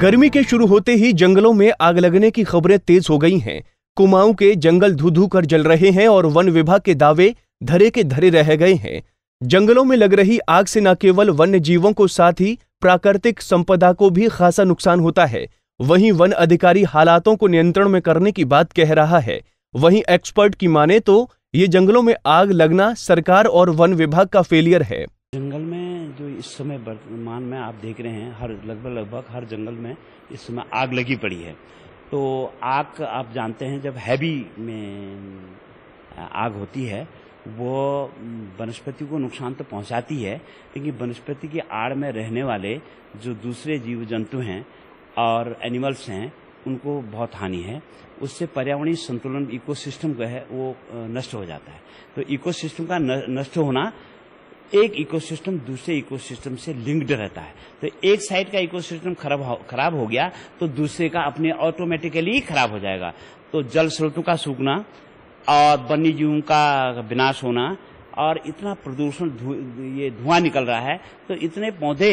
गर्मी के शुरू होते ही जंगलों में आग लगने की खबरें तेज हो गई हैं। कुमाऊं के जंगल धू धू कर जल रहे हैं और वन विभाग के दावे धरे के धरे रह गए हैं। जंगलों में लग रही आग से न केवल वन्य जीवों को साथ ही प्राकृतिक संपदा को भी खासा नुकसान होता है। वहीं वन अधिकारी हालातों को नियंत्रण में करने की बात कह रहा है। वहीं एक्सपर्ट की माने तो ये जंगलों में आग लगना सरकार और वन विभाग का फेलियर है। जंगल में जो इस समय वर्तमान में आप देख रहे हैं, हर लगभग लगभग हर जंगल में इस समय आग लगी पड़ी है। तो आग आप जानते हैं, जब हैवी में आग होती है, वो वनस्पति को नुकसान तो पहुंचाती है, लेकिन वनस्पति की आड़ में रहने वाले जो दूसरे जीव जंतु हैं और एनिमल्स हैं, उनको बहुत हानि है। उससे पर्यावरणीय संतुलन, इकोसिस्टम का है, वो नष्ट हो जाता है। तो इकोसिस्टम का नष्ट होना एक इकोसिस्टम दूसरे इकोसिस्टम से लिंक्ड रहता है। तो एक साइड का इकोसिस्टम खराब हो, खराब हो गया तो दूसरे का अपने ऑटोमेटिकली ही खराब हो जाएगा। तो जल स्रोतों का सूखना और वन्य जीवों का विनाश होना और इतना प्रदूषण ये धुआँ निकल रहा है तो इतने पौधे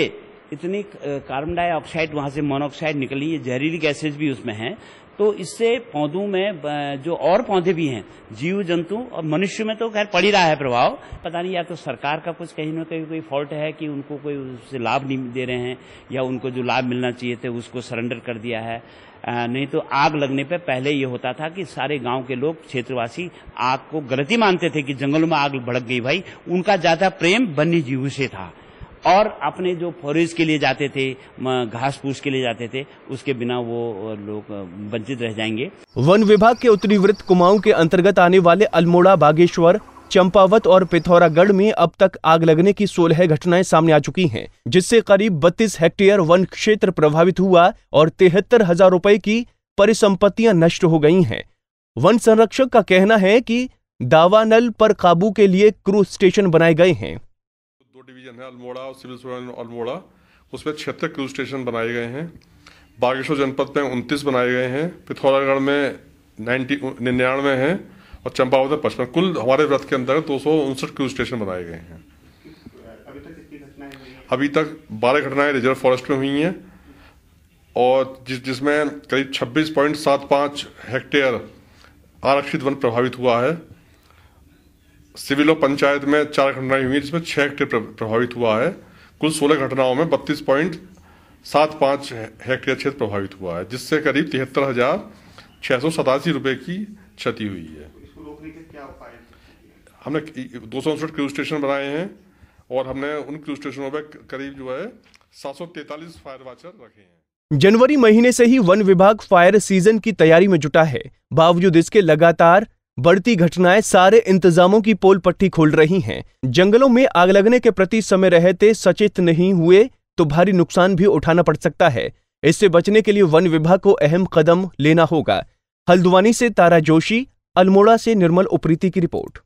इतनी कार्बन डाइऑक्साइड वहाँ से मोनोऑक्साइड निकली, ये जहरीली गैसेज भी उसमें हैं। तो इससे पौधों में जो और पौधे भी हैं, जीव, जंतु और मनुष्य में तो खैर पड़ ही रहा है प्रभाव। पता नहीं, या तो सरकार का कुछ कहीं ना कहीं कोई फॉल्ट है कि उनको कोई उससे लाभ नहीं दे रहे हैं, या उनको जो लाभ मिलना चाहिए थे उसको सरेंडर कर दिया है। नहीं तो आग लगने पे पहले ये होता था कि सारे गाँव के लोग, क्षेत्रवासी आग को गलती मानते थे कि जंगलों में आग भड़क गई भाई। उनका ज़्यादा प्रेम वन्य जीवों से था। और अपने जो फॉरेज के लिए जाते थे घास फूस के लिए जाते थे उसके बिना वो लोग वंचित रह जाएँगे वन विभाग के उत्तरी वृत्त कुमाऊं के अंतर्गत आने वाले अल्मोड़ा बागेश्वर चंपावत और पिथौरागढ़ में अब तक आग लगने की सोलह घटनाएँ सामने आ चुकी हैं, जिससे करीब 32 हेक्टेयर वन क्षेत्र प्रभावित हुआ और तिहत्तर हज़ार रुपए की परिसंपत्तियाँ नष्ट हो गई हैं। वन संरक्षक का कहना है कि दावानल पर काबू के लिए क्रूज स्टेशन बनाए गए हैं डिवीज़न है अल्मोड़ा और सिविल सर्जन अल्मोड़ा उसमें छिहत्तर क्रूज स्टेशन बनाए गए हैं। बागेश्वर जनपद में उनतीस बनाए गए हैं। पिथौरागढ़ में नाइन्टी निन्यानवे हैं और चंपावत में पचपन। कुल हमारे व्रत के अंदर दो सौ उनसठ क्रूज स्टेशन बनाए गए हैं। अभी तक बारह घटनाएँ रिज़र्व फॉरेस्ट में हुई हैं और जिस जिसमें करीब छब्बीस पॉइंट सात पाँच हेक्टेयर आरक्षित वन प्रभावित हुआ है। सिविल और पंचायत में चार घटनाएँ हुई जिसमें छह हेक्टेयर प्रभावित हुआ है। कुल सोलह घटनाओं में बत्तीस पॉइंट सात पाँच हेक्टेयर क्षेत्र प्रभावित हुआ है जिससे करीब तिहत्तर हज़ार छह सौ सतासी रुपए की क्षति हुई है। हमने दो सौ उनसठ क्रूज स्टेशन बनाए हैं और हमने उन क्रूज स्टेशनों पर करीब जो है सात सौ तैतालीस फायर वाचर रखे हैं। जनवरी महीने से ही वन विभाग फायर सीज़न की तैयारी में जुटा है। बावजूद इसके लगातार बढ़ती घटनाएँ सारे इंतजामों की पोल पट्टी खोल रही हैं। जंगलों में आग लगने के प्रति समय रहते सचेत नहीं हुए तो भारी नुकसान भी उठाना पड़ सकता है। इससे बचने के लिए वन विभाग को अहम कदम लेना होगा। हल्द्वानी से तारा जोशी, अल्मोड़ा से निर्मल उप्रीति की रिपोर्ट।